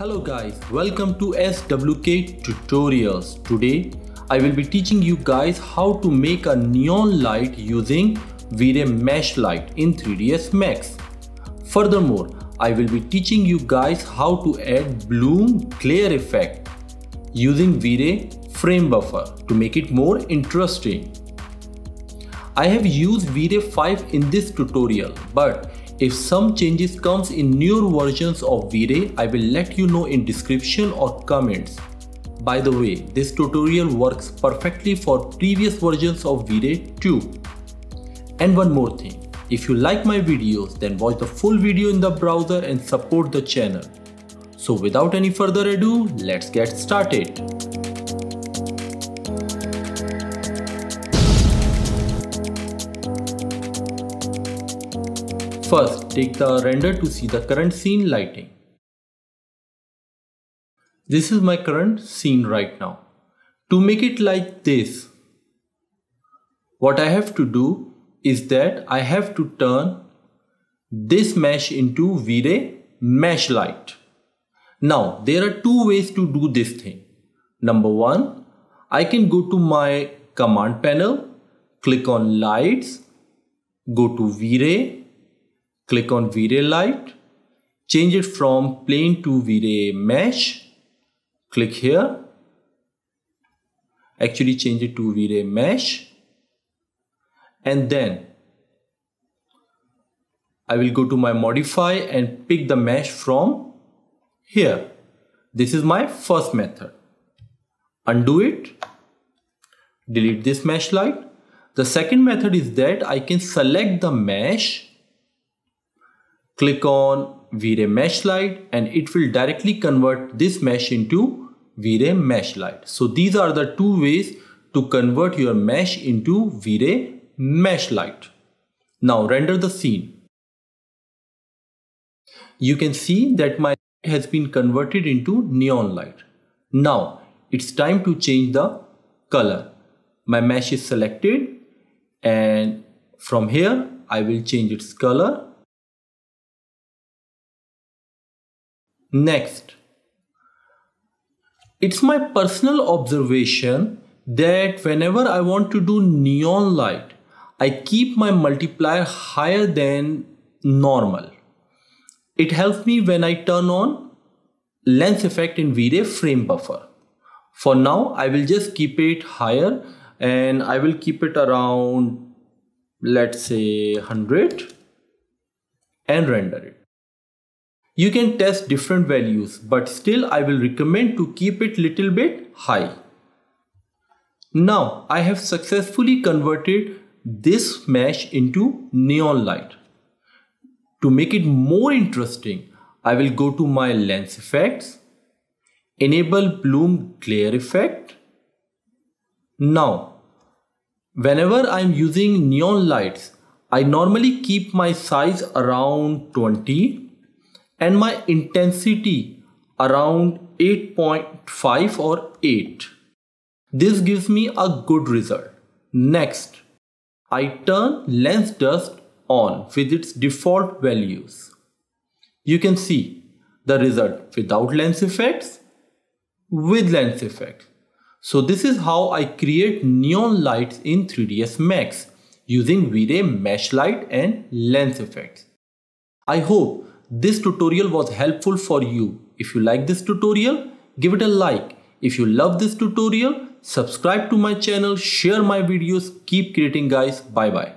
Hello guys, welcome to SWK Tutorials. Today I will be teaching you guys how to make a neon light using V-Ray Mesh Light in 3ds Max. Furthermore, I will be teaching you guys how to add bloom glare effect using V-Ray Frame Buffer to make it more interesting. I have used V-Ray 5 in this tutorial, but if some changes comes in newer versions of V-Ray, I will let you know in description or comments. By the way, this tutorial works perfectly for previous versions of V-Ray too. And one more thing, if you like my videos, then watch the full video in the browser and support the channel. So without any further ado, let's get started. First, take the render to see the current scene lighting. This is my current scene right now. To make it like this, what I have to do is that I have to turn this mesh into V-Ray mesh light. Now, there are two ways to do this thing. Number one, I can go to my command panel, click on lights, go to V-Ray click on V-Ray light, change it from plane to V-Ray mesh, click here, actually change it to V-Ray mesh and then I will go to my modify and pick the mesh from here. This is my first method. Undo it, delete this mesh light. The second method is that I can select the mesh click on V-Ray Mesh Light and it will directly convert this mesh into V-Ray Mesh Light. So these are the two ways to convert your mesh into V-Ray Mesh Light. Now render the scene. You can see that my has been converted into neon light. Now it's time to change the color. My mesh is selected and from here I will change its color Next, it's my personal observation that whenever I want to do neon light, I keep my multiplier higher than normal. It helps me when I turn on lens effect in V-Ray frame buffer. For now, I will just keep it higher and I will keep it around, let's say 100 and render it. You can test different values, but still I will recommend to keep it little bit high. Now I have successfully converted this mesh into neon light. To make it more interesting, I will go to my lens effects, enable bloom glare effect. Now, whenever I am using neon lights, I normally keep my size around 20 and my intensity around 8.5 or 8. This gives me a good result. Next, I turn lens dust on with its default values. You can see the result without lens effects, with lens effects. So this is how I create neon lights in 3ds Max using V-Ray mesh light and lens effects. I hope this tutorial was helpful for you. If you like this tutorial, give it a like. If you love this tutorial, subscribe to my channel, share my videos, keep creating guys. Bye bye.